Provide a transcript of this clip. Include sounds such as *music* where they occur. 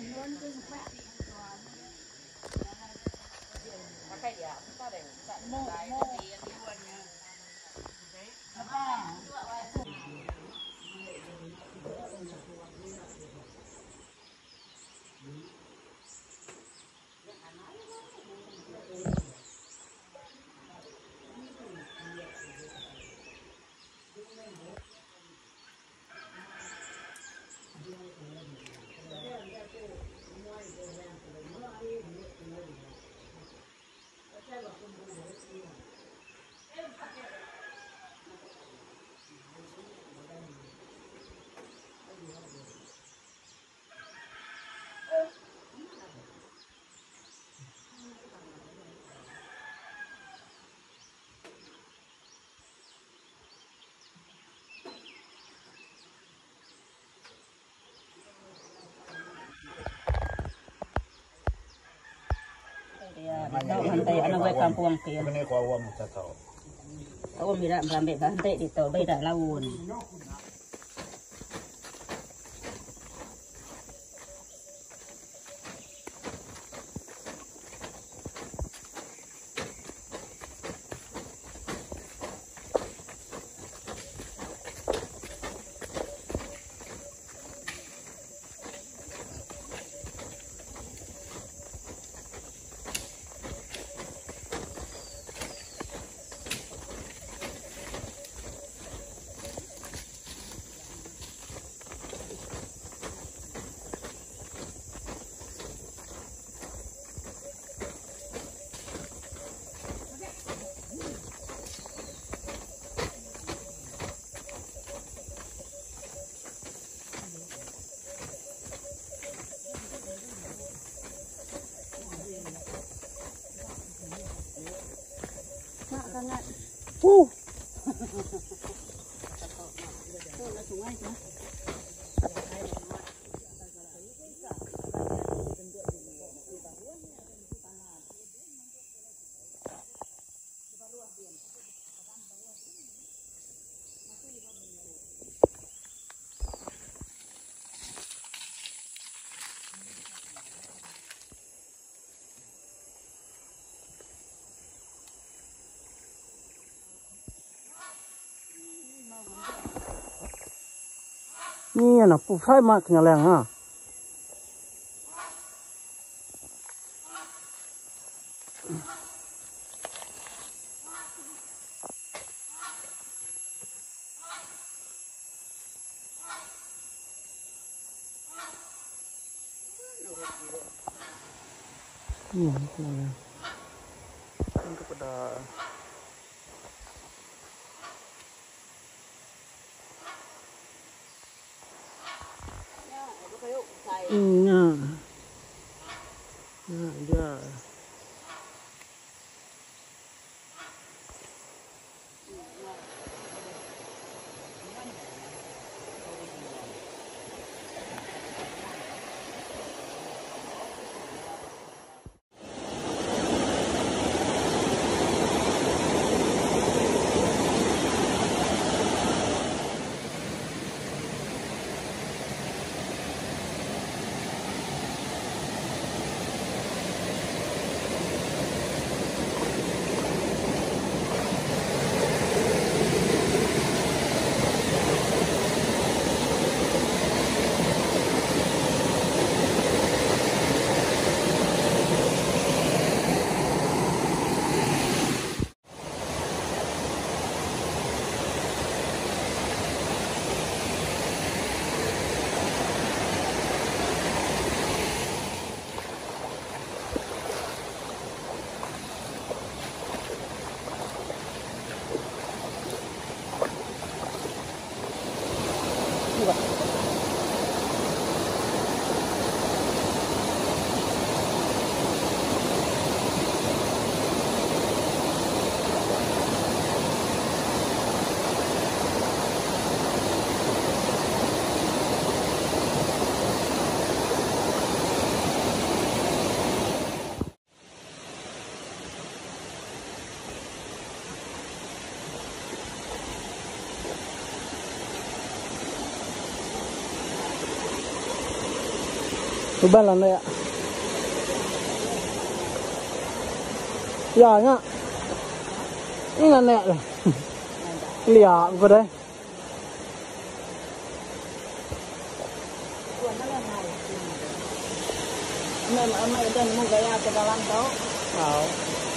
Makanya, kita ada yang bisa. Mau, mau. Apa? บันเตอนนัไว้กลางวงเพียงอันนี้ความว่ามันจะโตเขาก็มีละบันเตบัเตติดโตไม่ได้ละวน Woo. นี่นะผูใช่มากอย่างแรงฮะนี่นะมันก็ประดา嗯啊、那家。Tôi bắt lần này ạ Giờ nhá Ini là nẹ rồi *laughs* Lìa vừa đây Nên ở mấy tên mua vé à, cho bà làm tấu Ờ